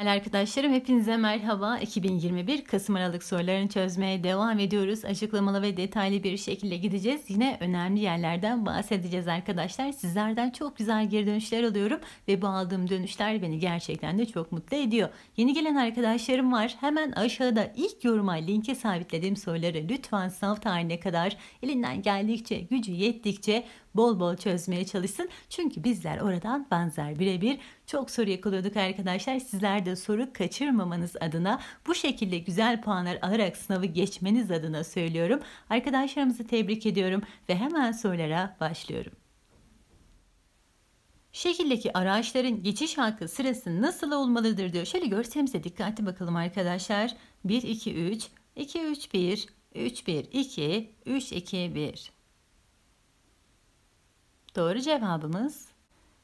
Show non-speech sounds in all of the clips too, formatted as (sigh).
Değerli arkadaşlarım hepinize merhaba. 2021 Kasım Aralık sorularını çözmeye devam ediyoruz. Açıklamalı ve detaylı bir şekilde gideceğiz. Yine önemli yerlerden bahsedeceğiz arkadaşlar. Sizlerden çok güzel geri dönüşler alıyorum ve bu aldığım dönüşler beni gerçekten de çok mutlu ediyor. Yeni gelen arkadaşlarım var. Hemen aşağıda ilk yoruma linke sabitlediğim soruları lütfen sınav tarihine kadar elinden geldikçe, gücü yettikçe bol bol çözmeye çalışsın. Çünkü bizler oradan benzer birebir çok soru yakalıyorduk arkadaşlar. Sizler de soru kaçırmamanız adına bu şekilde güzel puanlar alarak sınavı geçmeniz adına söylüyorum. Arkadaşlarımızı tebrik ediyorum ve hemen sorulara başlıyorum. Şekildeki araçların geçiş hakkı sırası nasıl olmalıdır diyor. Şöyle görselimize dikkatli bakalım arkadaşlar. 1, 2, 3, 2, 3, 1, 3, 1, 2, 3, 2, 1. Doğru cevabımız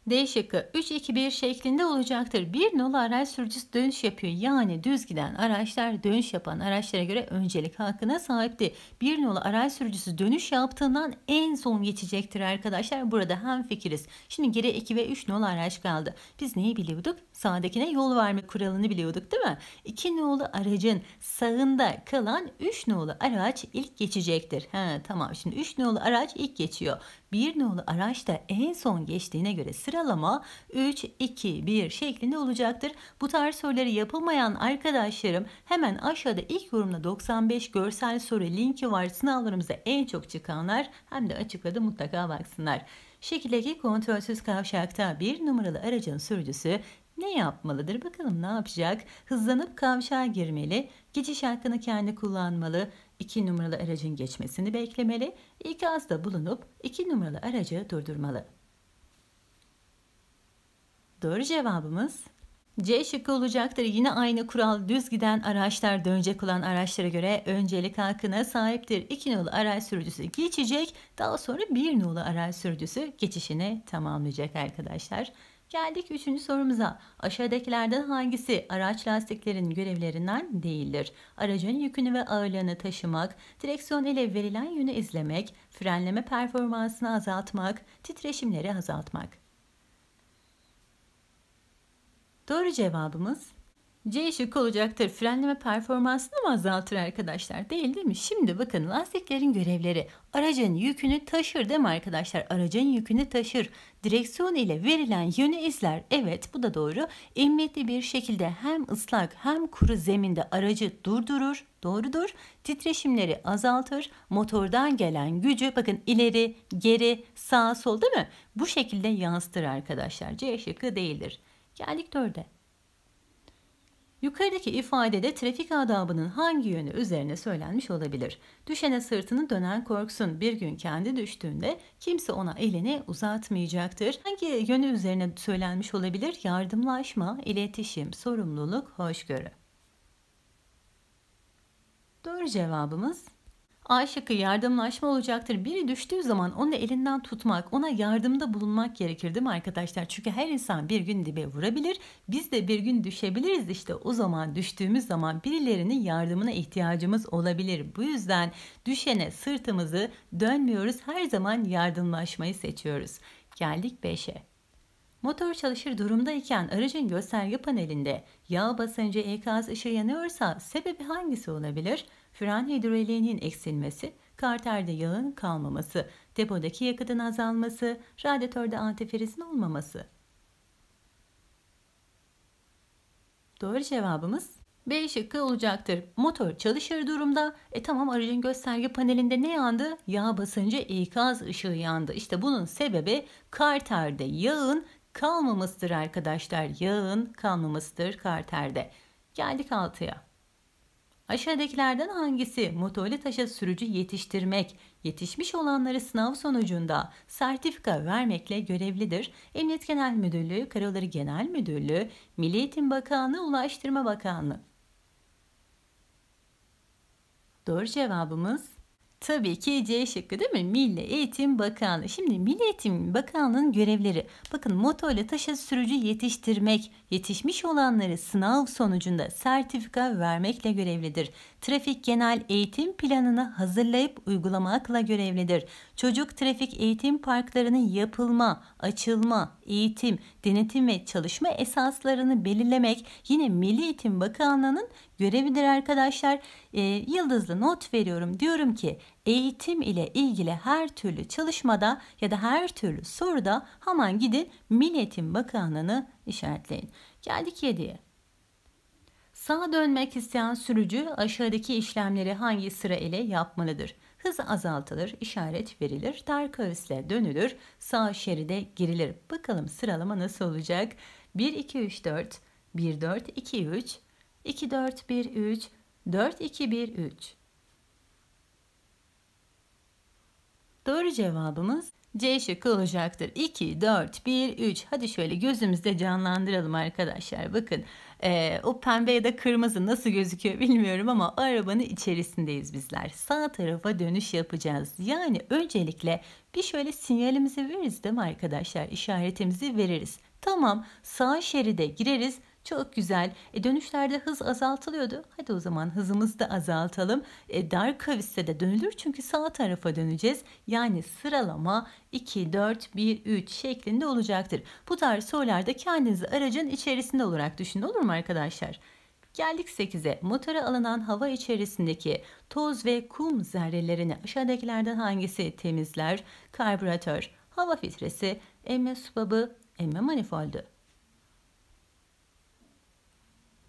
D şıkkı 3-2-1 şeklinde olacaktır. Bir nolu araç sürücüsü dönüş yapıyor. Yani düz giden araçlar dönüş yapan araçlara göre öncelik hakkına sahipti. Bir nolu araç sürücüsü dönüş yaptığından en son geçecektir arkadaşlar. Burada hem fikiriz. Şimdi geri 2 ve 3 nolu araç kaldı. Biz neyi biliyorduk? Sağdakine yol verme kuralını biliyorduk değil mi? 2 nolu aracın sağında kalan 3 nolu araç ilk geçecektir. Ha, tamam şimdi 3 nolu araç ilk geçiyor. Bir nolu araç da en son geçtiğine göre sıralama 3, 2, 1 şeklinde olacaktır. Bu tarz soruları yapılmayan arkadaşlarım hemen aşağıda ilk yorumda 95 görsel soru linki var. Sınavlarımıza en çok çıkanlar hem de açıkladı mutlaka baksınlar. Şekildeki kontrolsüz kavşakta bir numaralı aracın sürücüsü ne yapmalıdır? Bakalım ne yapacak? Hızlanıp kavşağa girmeli, geçiş hakkını kendi kullanmalı, 2 numaralı aracın geçmesini beklemeli, ikazda bulunup 2 numaralı aracı durdurmalı. Doğru cevabımız C şıkkı olacaktır. Yine aynı kural düz giden araçlar dönecek olan araçlara göre öncelik hakkına sahiptir. 2 nolu araç sürücüsü geçecek. Daha sonra 1 nolu araç sürücüsü geçişini tamamlayacak arkadaşlar. Geldik üçüncü sorumuza. Aşağıdakilerden hangisi araç lastiklerin görevlerinden değildir? Aracın yükünü ve ağırlığını taşımak, direksiyon ile verilen yönü izlemek, frenleme performansını azaltmak, titreşimleri azaltmak. Doğru cevabımız C şıkkı olacaktır. Frenleme performansını mı azaltır arkadaşlar? Değil değil mi? Şimdi bakın lastiklerin görevleri. Aracın yükünü taşır değil mi arkadaşlar? Aracın yükünü taşır. Direksiyon ile verilen yönü izler. Evet bu da doğru. Emniyetli bir şekilde hem ıslak hem kuru zeminde aracı durdurur. Doğrudur. Titreşimleri azaltır. Motordan gelen gücü bakın ileri, geri, sağ, sol değil mi? Bu şekilde yansıtır arkadaşlar. C şıkkı değildir. Geldik dörde. Yukarıdaki ifadede trafik adabının hangi yönü üzerine söylenmiş olabilir? Düşene sırtını dönen korksun. Bir gün kendi düştüğünde kimse ona elini uzatmayacaktır. Hangi yönü üzerine söylenmiş olabilir? Yardımlaşma, iletişim, sorumluluk, hoşgörü. Doğru cevabımız A şıkkı yardımlaşma olacaktır. Biri düştüğü zaman onu elinden tutmak, ona yardımda bulunmak gerekir değil mi arkadaşlar? Çünkü her insan bir gün dibe vurabilir. Biz de bir gün düşebiliriz işte o zaman düştüğümüz zaman birilerinin yardımına ihtiyacımız olabilir. Bu yüzden düşene sırtımızı dönmüyoruz. Her zaman yardımlaşmayı seçiyoruz. Geldik 5'e. Motor çalışır durumdayken aracın gösterge panelinde yağ basıncı ikaz ışığı yanıyorsa sebebi hangisi olabilir? Fren hidroliğinin eksilmesi, karterde yağın kalmaması, depodaki yakıtın azalması, radyatörde antifrizin olmaması. Doğru cevabımız B şıkkı olacaktır. Motor çalışır durumda. E tamam aracın gösterge panelinde ne yandı? Yağ basıncı ikaz ışığı yandı. İşte bunun sebebi karterde yağın kalmamasıdır arkadaşlar. Yağın kalmamasıdır karterde. Geldik 6'ya. Aşağıdakilerden hangisi motorlu taşa sürücü yetiştirmek, yetişmiş olanları sınav sonucunda sertifika vermekle görevlidir? Emniyet Genel Müdürlüğü, Karayolları Genel Müdürlüğü, Milli Eğitim Bakanlığı, Ulaştırma Bakanlığı. Doğru cevabımız Tabii ki C şıkkı değil mi? Milli Eğitim Bakanlığı. Şimdi Milli Eğitim Bakanlığı'nın görevleri. Bakın motorla taşı sürücü yetiştirmek, yetişmiş olanları sınav sonucunda sertifika vermekle görevlidir. Trafik genel eğitim planını hazırlayıp uygulamakla görevlidir. Çocuk trafik eğitim parklarının yapılma, açılma, eğitim, denetim ve çalışma esaslarını belirlemek yine Milli Eğitim Bakanlığı'nın görevidir arkadaşlar. E, yıldızlı not veriyorum. Diyorum ki eğitim ile ilgili her türlü çalışmada ya da her türlü soruda hemen gidin Milli Eğitim Bakanlığı'nı işaretleyin. Geldik 7'ye. Sağa dönmek isteyen sürücü aşağıdaki işlemleri hangi sıra ile yapmalıdır? Hız azaltılır, işaret verilir, dar kavisle dönülür, sağ şeride girilir. Bakalım sıralama nasıl olacak? 1, 2, 3, 4, 1, 4, 2, 3, 2, 4, 1, 3, 4, 2, 1, 3. Doğru cevabımız C şıkkı olacaktır. 2, 4, 1, 3. Hadi şöyle gözümüzde canlandıralım arkadaşlar. Bakın e, o pembe ya da kırmızı nasıl gözüküyor bilmiyorum ama arabanın içerisindeyiz bizler. Sağ tarafa dönüş yapacağız. Yani öncelikle bir şöyle sinyalimizi veririz değil mi arkadaşlar? İşaretimizi veririz. Tamam sağ şeride gireriz çok güzel. E, dönüşlerde hız azaltılıyordu. Hadi o zaman hızımızı da azaltalım. E, dar kaviste de dönülür çünkü sağ tarafa döneceğiz. Yani sıralama 2, 4, 1, 3 şeklinde olacaktır. Bu tarz sorularda kendinizi aracın içerisinde olarak düşünün olur mu arkadaşlar? Geldik 8'e. Motora alınan hava içerisindeki toz ve kum zerrelerini aşağıdakilerden hangisi temizler? Karbüratör, hava filtresi, emme subabı, emme manifoldu.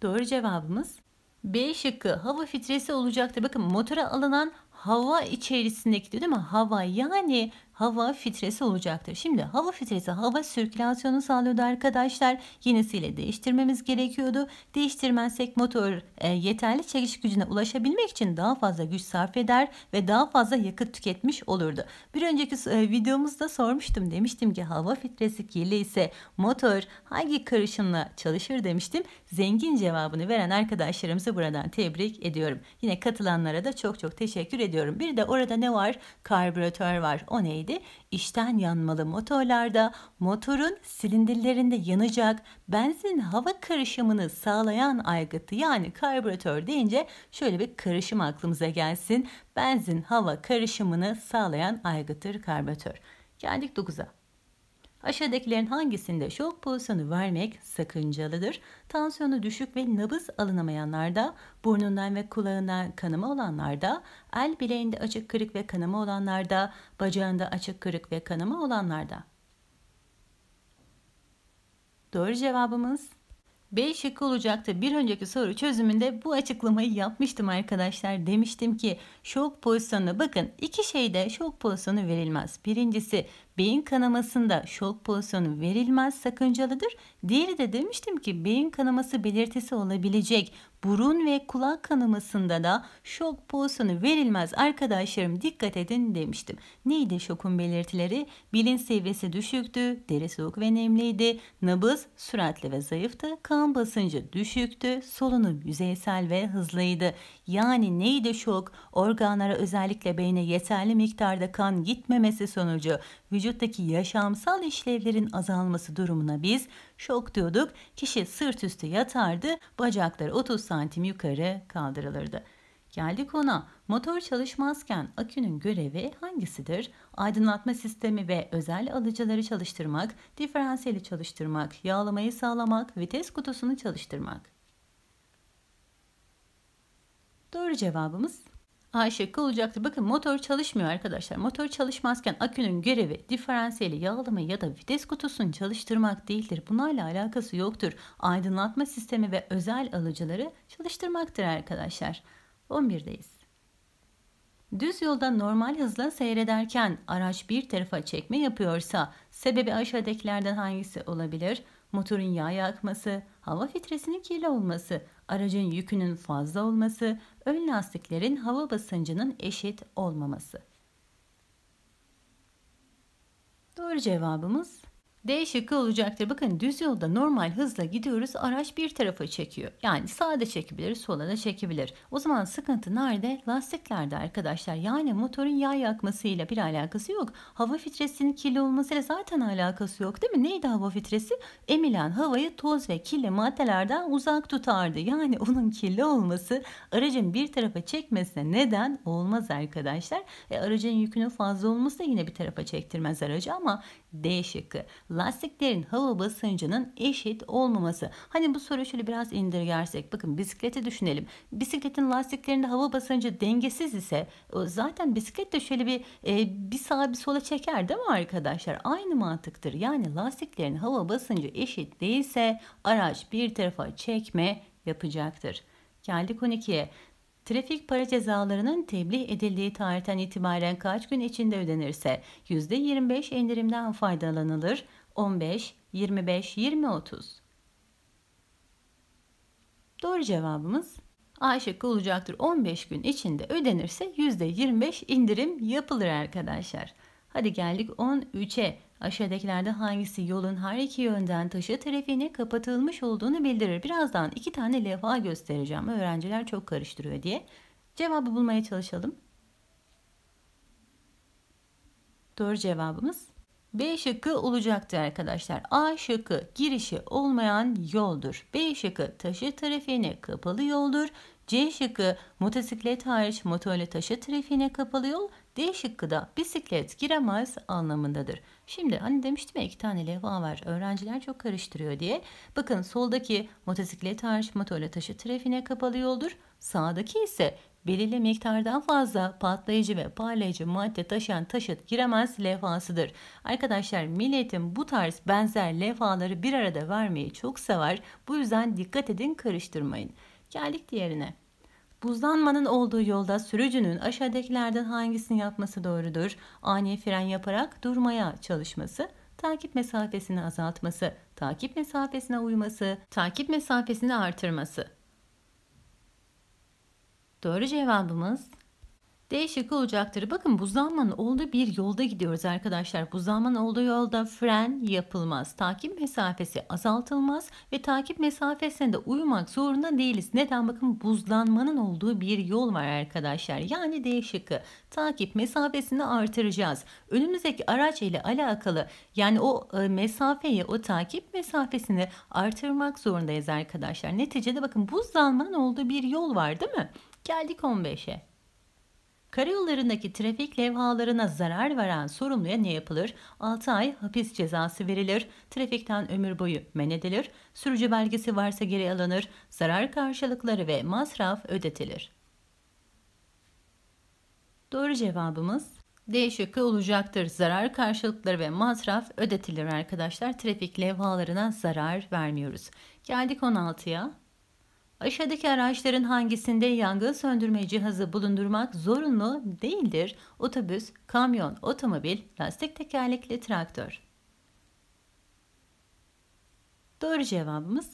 Doğru cevabımız B şıkkı hava filtresi olacaktır. Bakın motora alınan hava içerisindeki değil mi? Hava yani hava filtresi olacaktır. Şimdi hava filtresi hava sirkülasyonu sağlıyordu arkadaşlar. Yenisiyle değiştirmemiz gerekiyordu. Değiştirmezsek motor e, yeterli çekiş gücüne ulaşabilmek için daha fazla güç sarf eder ve daha fazla yakıt tüketmiş olurdu. Bir önceki e, videomuzda sormuştum. Demiştim ki hava filtresi kirli ise motor hangi karışımla çalışır demiştim. Zengin cevabını veren arkadaşlarımızı buradan tebrik ediyorum. Yine katılanlara da çok çok teşekkür ediyorum. Bir de orada ne var? Karbüratör var. O neydi? İçten yanmalı motorlarda motorun silindirlerinde yanacak benzin hava karışımını sağlayan aygıtı yani karbüratör deyince şöyle bir karışım aklımıza gelsin. Benzin hava karışımını sağlayan aygıttır karbüratör. Geldik 9'a. Aşağıdakilerin hangisinde şok pozisyonu vermek sakıncalıdır? Tansiyonu düşük ve nabız alınamayanlarda, burnundan ve kulağından kanama olanlarda, el bileğinde açık kırık ve kanama olanlarda, bacağında açık kırık ve kanama olanlarda. Doğru cevabımız B şıkkı olacaktı. Bir önceki soru çözümünde bu açıklamayı yapmıştım arkadaşlar. Demiştim ki şok pozisyonu bakın iki şeyde şok pozisyonu verilmez. Birincisi beyin kanamasında şok pozisyonu verilmez sakıncalıdır. Diğeri de demiştim ki beyin kanaması belirtisi olabilecek burun ve kulak kanamasında da şok pozisyonu verilmez arkadaşlarım dikkat edin demiştim. Neydi şokun belirtileri? Bilinç seviyesi düşüktü, deri soğuk ve nemliydi, nabız süratli ve zayıftı, kan basıncı düşüktü, solunum yüzeysel ve hızlıydı. Yani neydi şok? Organlara özellikle beyne yeterli miktarda kan gitmemesi sonucu vücuttaki yaşamsal işlevlerin azalması durumuna biz şok diyorduk. Kişi sırt üstü yatardı, bacakları 30 santim yukarı kaldırılırdı. Geldik ona. Motor çalışmazken akünün görevi hangisidir? Aydınlatma sistemi ve özel alıcıları çalıştırmak, diferansiyeli çalıştırmak, yağlamayı sağlamak, vites kutusunu çalıştırmak. Doğru cevabımız A şıkkı. Bakın motor çalışmıyor arkadaşlar. Motor çalışmazken akünün görevi diferansiyeli yağlama ya da vites kutusunu çalıştırmak değildir. Bunlarla alakası yoktur. Aydınlatma sistemi ve özel alıcıları çalıştırmaktır arkadaşlar. 11'deyiz. Düz yolda normal hızla seyrederken araç bir tarafa çekme yapıyorsa sebebi aşağıdakilerden hangisi olabilir? Motorun yağ yakması, hava filtresinin kirli olması, aracın yükünün fazla olması, ön lastiklerin hava basıncının eşit olmaması. Doğru cevabımız D şıkkı olacaktır. Bakın düz yolda normal hızla gidiyoruz. Araç bir tarafa çekiyor. Yani sağa da çekebilir, sola da çekebilir. O zaman sıkıntı nerede? Lastiklerde arkadaşlar. Yani motorun yağ yakmasıyla bir alakası yok. Hava filtresinin kirli olmasıyla zaten alakası yok değil mi? Neydi hava filtresi? Emilen havayı toz ve kirli maddelerden uzak tutardı. Yani (laughs) onun kirli olması aracın bir tarafa çekmesine neden olmaz arkadaşlar. E, aracın yükünün fazla olması da yine bir tarafa çektirmez aracı ama D şıkkı. Lastiklerin hava basıncının eşit olmaması. Hani bu soruyu şöyle biraz indirgersek. Bakın bisikleti düşünelim. Bisikletin lastiklerinde hava basıncı dengesiz ise zaten bisiklet de şöyle bir e, bir sağa bir sola çeker değil mi arkadaşlar? Aynı mantıktır. Yani lastiklerin hava basıncı eşit değilse araç bir tarafa çekme yapacaktır. Geldik 12'ye. Trafik para cezalarının tebliğ edildiği tarihten itibaren kaç gün içinde ödenirse %25 indirimden faydalanılır. 15, 25, 20, 30. Doğru cevabımız A şıkkı olacaktır. 15 gün içinde ödenirse %25 indirim yapılır arkadaşlar. Hadi geldik 13'e. Aşağıdakilerden hangisi yolun her iki yönden taşı trafiğine kapatılmış olduğunu bildirir. Birazdan iki tane levha göstereceğim. Öğrenciler çok karıştırıyor diye. Cevabı bulmaya çalışalım. Doğru cevabımız B şıkkı olacaktı arkadaşlar. A şıkkı girişi olmayan yoldur. B şıkkı taşı trafiğine kapalı yoldur. C şıkkı motosiklet hariç motorlu taşı trafiğine kapalı yol. D şıkkı da bisiklet giremez anlamındadır. Şimdi hani demiştim ya iki tane levha var. Öğrenciler çok karıştırıyor diye. Bakın soldaki motosiklet hariç motorla taşı trafiğine kapalı yoldur. Sağdaki ise belirli miktardan fazla patlayıcı ve parlayıcı madde taşıyan taşıt giremez levhasıdır. Arkadaşlar milletin bu tarz benzer levhaları bir arada vermeyi çok sever. Bu yüzden dikkat edin karıştırmayın. Geldik diğerine. Buzlanmanın olduğu yolda sürücünün aşağıdakilerden hangisini yapması doğrudur? Ani fren yaparak durmaya çalışması, takip mesafesini azaltması, takip mesafesine uyması, takip mesafesini artırması. Doğru cevabımız D şıkkı olacaktır. Bakın buzlanmanın olduğu bir yolda gidiyoruz arkadaşlar. Buzlanmanın olduğu yolda fren yapılmaz. Takip mesafesi azaltılmaz ve takip mesafesinde uyumak zorunda değiliz. Neden? Bakın buzlanmanın olduğu bir yol var arkadaşlar. Yani D şıkkı. Takip mesafesini artıracağız. Önümüzdeki araç ile alakalı yani o e, mesafeyi, o takip mesafesini artırmak zorundayız arkadaşlar. Neticede bakın buzlanmanın olduğu bir yol var değil mi? Geldik 15'e. Karayollarındaki trafik levhalarına zarar veren sorumluya ne yapılır? 6 ay hapis cezası verilir, trafikten ömür boyu men edilir, sürücü belgesi varsa geri alınır, zarar karşılıkları ve masraf ödetilir. Doğru cevabımız D şıkkı olacaktır. Zarar karşılıkları ve masraf ödetilir arkadaşlar. Trafik levhalarına zarar vermiyoruz. Geldik 16'ya. Aşağıdaki araçların hangisinde yangın söndürme cihazı bulundurmak zorunlu değildir? Otobüs, kamyon, otomobil, lastik tekerlekli traktör. Doğru cevabımız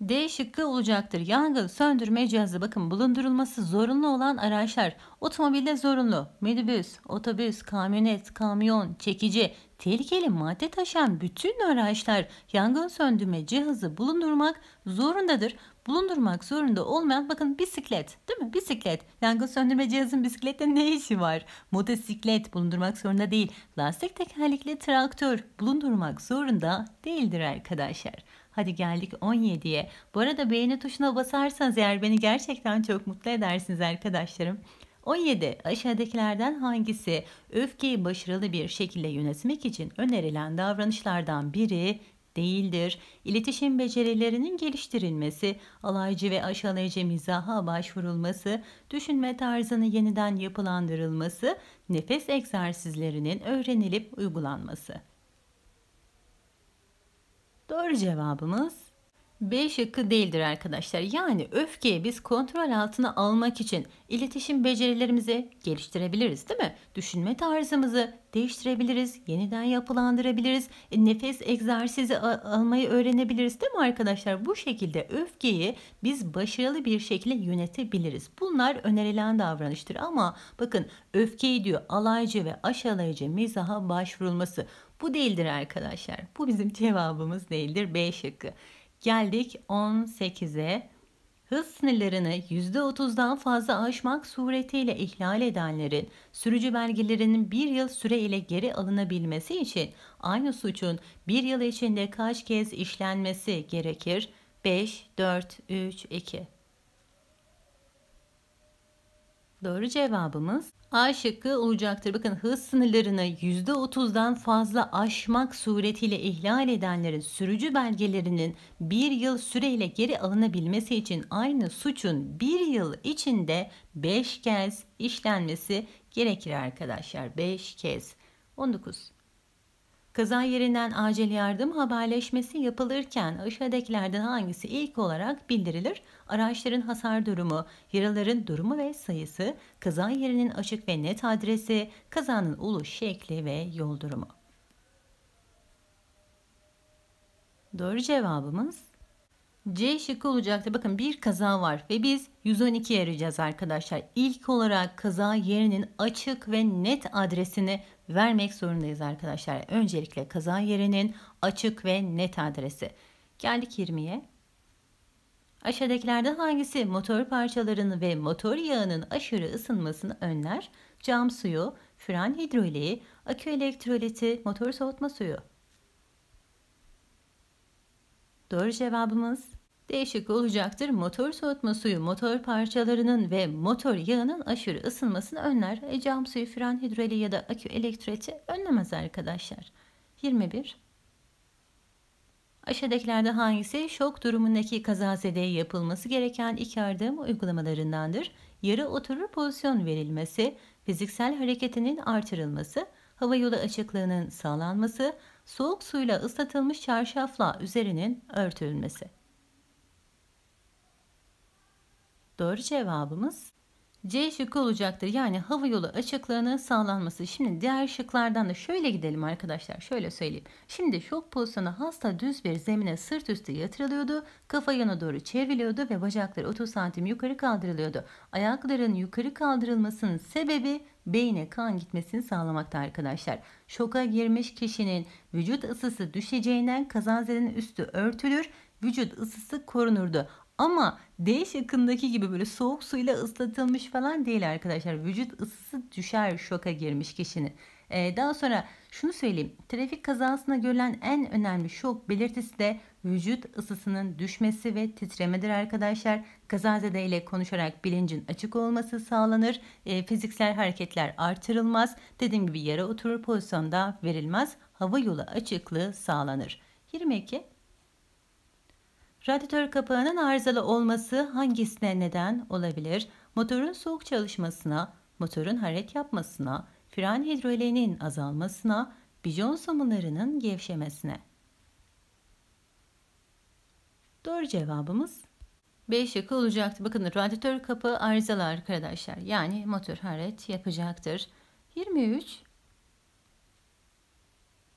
D şıkkı olacaktır. Yangın söndürme cihazı bakın bulundurulması zorunlu olan araçlar. Otomobilde zorunlu. Minibüs, otobüs, kamyonet, kamyon, çekici, tehlikeli madde taşıyan bütün araçlar yangın söndürme cihazı bulundurmak zorundadır bulundurmak zorunda olmayan bakın bisiklet değil mi? Bisiklet. Yangın söndürme cihazın bisiklette ne işi var? Motosiklet bulundurmak zorunda değil. Lastik tekerlekli traktör bulundurmak zorunda değildir arkadaşlar. Hadi geldik 17'ye. Bu arada beğeni tuşuna basarsanız eğer beni gerçekten çok mutlu edersiniz arkadaşlarım. 17. Aşağıdakilerden hangisi öfkeyi başarılı bir şekilde yönetmek için önerilen davranışlardan biri değildir. İletişim becerilerinin geliştirilmesi, alaycı ve aşılayıcı mizaha başvurulması, düşünme tarzını yeniden yapılandırılması, nefes egzersizlerinin öğrenilip uygulanması. Doğru cevabımız B şıkkı değildir arkadaşlar. Yani öfkeyi biz kontrol altına almak için iletişim becerilerimizi geliştirebiliriz değil mi? Düşünme tarzımızı değiştirebiliriz, yeniden yapılandırabiliriz, e, nefes egzersizi almayı öğrenebiliriz değil mi arkadaşlar? Bu şekilde öfkeyi biz başarılı bir şekilde yönetebiliriz. Bunlar önerilen davranıştır ama bakın öfkeyi diyor alaycı ve aşağılayıcı mizaha başvurulması. Bu değildir arkadaşlar. Bu bizim cevabımız değildir. B şıkkı. Geldik 18'e. Hız sınırlarını %30'dan fazla aşmak suretiyle ihlal edenlerin sürücü belgelerinin bir yıl süre ile geri alınabilmesi için aynı suçun bir yıl içinde kaç kez işlenmesi gerekir? 5, 4, 3, 2. Doğru cevabımız A şıkkı olacaktır. Bakın hız sınırlarını %30'dan fazla aşmak suretiyle ihlal edenlerin sürücü belgelerinin bir yıl süreyle geri alınabilmesi için aynı suçun bir yıl içinde 5 kez işlenmesi gerekir arkadaşlar. 5 kez. 19. Kaza yerinden acil yardım haberleşmesi yapılırken aşağıdakilerden hangisi ilk olarak bildirilir? Araçların hasar durumu, yaraların durumu ve sayısı, kaza yerinin açık ve net adresi, kazanın oluş şekli ve yol durumu. Doğru cevabımız C şıkkı olacaktı. Bakın bir kaza var ve biz 112 arayacağız arkadaşlar. İlk olarak kaza yerinin açık ve net adresini vermek zorundayız arkadaşlar. Öncelikle kaza yerinin açık ve net adresi. Geldik 20'ye. Aşağıdakilerden hangisi motor parçalarını ve motor yağının aşırı ısınmasını önler? Cam suyu, fren hidroliği, akü elektroliti, motor soğutma suyu. Doğru cevabımız Değişik olacaktır. Motor soğutma suyu motor parçalarının ve motor yağının aşırı ısınmasını önler. E, cam suyu, fren hidroliği ya da akü elektriti önlemez arkadaşlar. 21. Aşağıdakilerde hangisi şok durumundaki kazazedeye yapılması gereken iki yardım uygulamalarındandır? Yarı oturur pozisyon verilmesi, fiziksel hareketinin artırılması, hava yolu açıklığının sağlanması, soğuk suyla ıslatılmış çarşafla üzerinin örtülmesi. Doğru cevabımız C şıkkı olacaktır. Yani hava yolu açıklığının sağlanması. Şimdi diğer şıklardan da şöyle gidelim arkadaşlar. Şöyle söyleyeyim. Şimdi şok pozisyonu hasta düz bir zemine sırt üstü yatırılıyordu. Kafa yana doğru çevriliyordu ve bacakları 30 santim yukarı kaldırılıyordu. Ayakların yukarı kaldırılmasının sebebi beyne kan gitmesini sağlamakta arkadaşlar. Şoka girmiş kişinin vücut ısısı düşeceğinden kazazedenin üstü örtülür vücut ısısı korunurdu. Ama D şıkkındaki gibi böyle soğuk suyla ıslatılmış falan değil arkadaşlar. Vücut ısısı düşer şoka girmiş kişinin. Ee, daha sonra şunu söyleyeyim. Trafik kazasında görülen en önemli şok belirtisi de vücut ısısının düşmesi ve titremedir arkadaşlar. Kazazede ile konuşarak bilincin açık olması sağlanır. E, fiziksel hareketler artırılmaz. Dediğim gibi yere oturur pozisyonda verilmez. Hava yolu açıklığı sağlanır. 22. Radyatör kapağının arızalı olması hangisine neden olabilir? Motorun soğuk çalışmasına, motorun hareket yapmasına, fren hidroliğinin azalmasına, bijon somunlarının gevşemesine. Doğru cevabımız B şıkkı olacaktı. Bakın radyatör kapağı arızalı arkadaşlar. Yani motor hareket yapacaktır. 23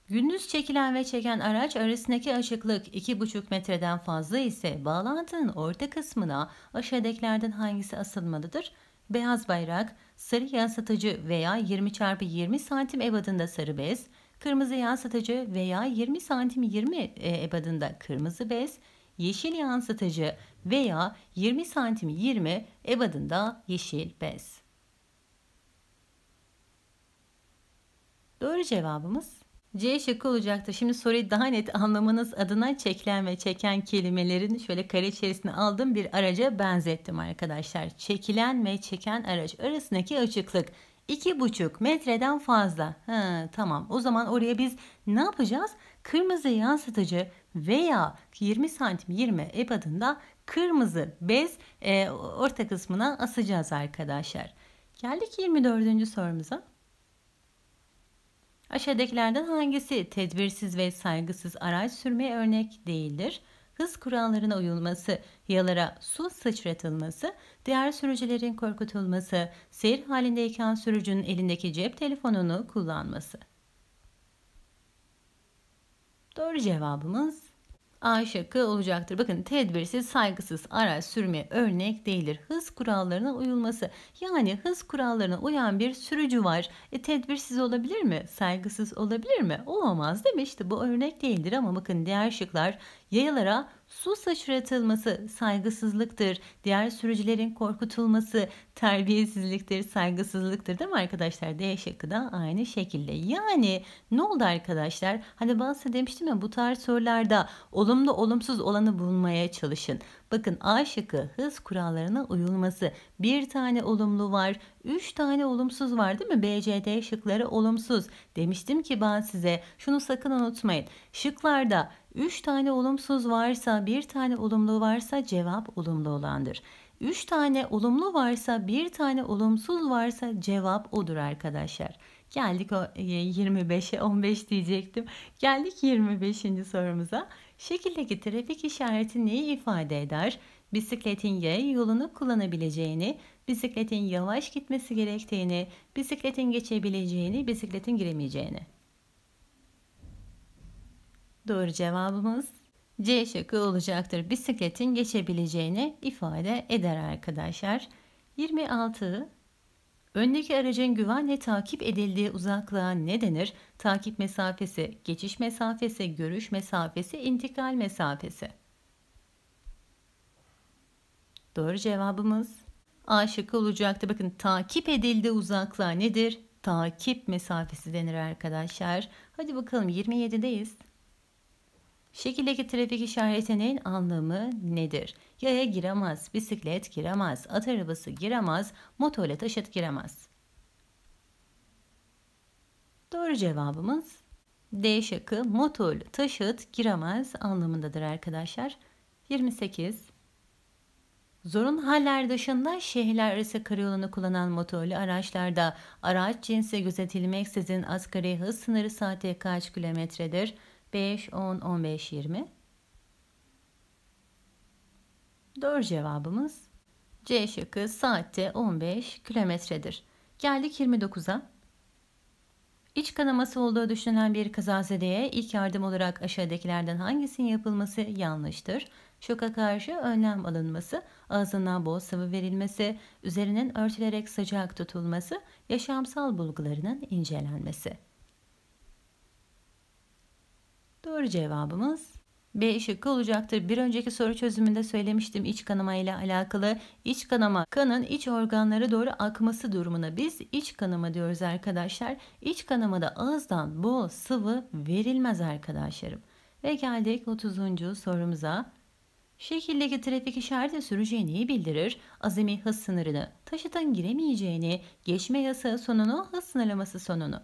Gündüz çekilen ve çeken araç arasındaki açıklık 2,5 metreden fazla ise bağlantının orta kısmına aşağıdakilerden hangisi asılmalıdır? Beyaz bayrak, sarı yansıtıcı veya 20 x 20 santim ebadında sarı bez, kırmızı yansıtıcı veya 20 santim 20 e, ebadında kırmızı bez, yeşil yansıtıcı veya 20 santim 20 ebadında yeşil bez. Doğru cevabımız C şıkkı olacaktır. Şimdi soruyu daha net anlamanız adına çekilen ve çeken kelimelerin şöyle kare içerisine aldığım bir araca benzettim arkadaşlar. Çekilen ve çeken araç arasındaki açıklık 2,5 metreden fazla. Ha, tamam o zaman oraya biz ne yapacağız? Kırmızı yansıtıcı veya 20 santim 20 ebadında kırmızı bez e, orta kısmına asacağız arkadaşlar. Geldik 24. sorumuza. Aşağıdakilerden hangisi tedbirsiz ve saygısız araç sürmeye örnek değildir? Hız kurallarına uyulması, yalara su sıçratılması, diğer sürücülerin korkutulması, seyir halindeyken sürücünün elindeki cep telefonunu kullanması. Doğru cevabımız A şıkkı olacaktır. Bakın tedbirsiz, saygısız araç sürme örnek değildir. Hız kurallarına uyulması. Yani hız kurallarına uyan bir sürücü var. E, tedbirsiz olabilir mi? Saygısız olabilir mi? Olamaz değil mi? İşte bu örnek değildir ama bakın diğer şıklar yayalara su sıçratılması saygısızlıktır. Diğer sürücülerin korkutulması terbiyesizliktir, saygısızlıktır değil mi arkadaşlar? D şıkkı da aynı şekilde. Yani ne oldu arkadaşlar? Hani bahse demiştim ya bu tarz sorularda olumlu olumsuz olanı bulmaya çalışın. Bakın A şıkkı hız kurallarına uyulması. Bir tane olumlu var, üç tane olumsuz var değil mi? B, C, D şıkları olumsuz. Demiştim ki ben size şunu sakın unutmayın. Şıklarda 3 tane olumsuz varsa, bir tane olumlu varsa cevap olumlu olandır. 3 tane olumlu varsa, bir tane olumsuz varsa cevap odur arkadaşlar. Geldik 25'e e, 15 diyecektim. Geldik 25. sorumuza. Şekildeki trafik işareti neyi ifade eder? Bisikletin yaya yolunu kullanabileceğini, bisikletin yavaş gitmesi gerektiğini, bisikletin geçebileceğini, bisikletin giremeyeceğini. Doğru cevabımız C şıkkı olacaktır. Bisikletin geçebileceğini ifade eder arkadaşlar. 26. Öndeki aracın güvenle takip edildiği uzaklığa ne denir? Takip mesafesi, geçiş mesafesi, görüş mesafesi, intikal mesafesi. Doğru cevabımız A şıkkı olacaktı. Bakın takip edildiği uzaklığa nedir? Takip mesafesi denir arkadaşlar. Hadi bakalım 27'deyiz. Şekildeki trafik işaretinin anlamı nedir? Yaya giremez, bisiklet giremez, at arabası giremez, motorla taşıt giremez. Doğru cevabımız D şıkkı motorlu taşıt giremez anlamındadır arkadaşlar. 28. Zorun haller dışında şehirler arası karayolunu kullanan motorlu araçlarda araç cinsi gözetilmeksizin asgari hız sınırı saate kaç kilometredir? 5, 10, 15, 20. Doğru cevabımız C şıkkı saatte 15 kilometredir. Geldik 29'a. İç kanaması olduğu düşünülen bir kazazedeye ilk yardım olarak aşağıdakilerden hangisinin yapılması yanlıştır? Şoka karşı önlem alınması, ağzından bol sıvı verilmesi, üzerinin örtülerek sıcak tutulması, yaşamsal bulgularının incelenmesi. Doğru cevabımız B şıkkı olacaktır. Bir önceki soru çözümünde söylemiştim iç kanama ile alakalı. İç kanama kanın iç organlara doğru akması durumuna biz iç kanama diyoruz arkadaşlar. İç kanamada ağızdan bol sıvı verilmez arkadaşlarım. Ve geldik 30. sorumuza. Şekildeki trafik işareti sürücüye neyi bildirir? Azami hız sınırını, taşıtın giremeyeceğini, geçme yasağı sonunu, hız sınırlaması sonunu.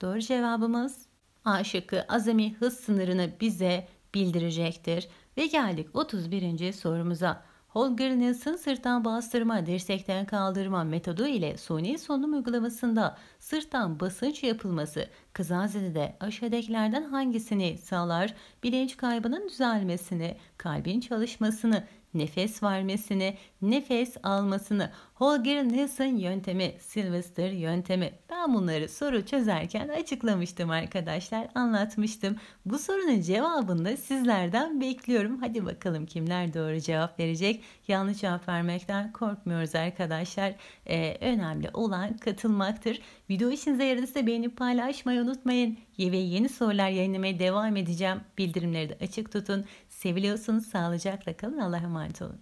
Doğru cevabımız A şıkkı azami hız sınırını bize bildirecektir. Ve geldik 31. sorumuza. Holger Nielsen sırttan bastırma, dirsekten kaldırma metodu ile suni solunum uygulamasında sırttan basınç yapılması kazazede aşağıdakilerden hangisini sağlar? Bilinç kaybının düzelmesini, kalbin çalışmasını, nefes vermesini, nefes almasını, Holger Nielsen yöntemi, Sylvester yöntemi. Ben bunları soru çözerken açıklamıştım arkadaşlar, anlatmıştım. Bu sorunun cevabını da sizlerden bekliyorum. Hadi bakalım kimler doğru cevap verecek. Yanlış cevap vermekten korkmuyoruz arkadaşlar. Ee, önemli olan katılmaktır. Video işinize yaradıysa beğenip paylaşmayı unutmayın. Ve yeni sorular yayınlamaya devam edeceğim. Bildirimleri de açık tutun. Seviliyorsunuz. Sağlıcakla kalın. Allah'a emanet olun.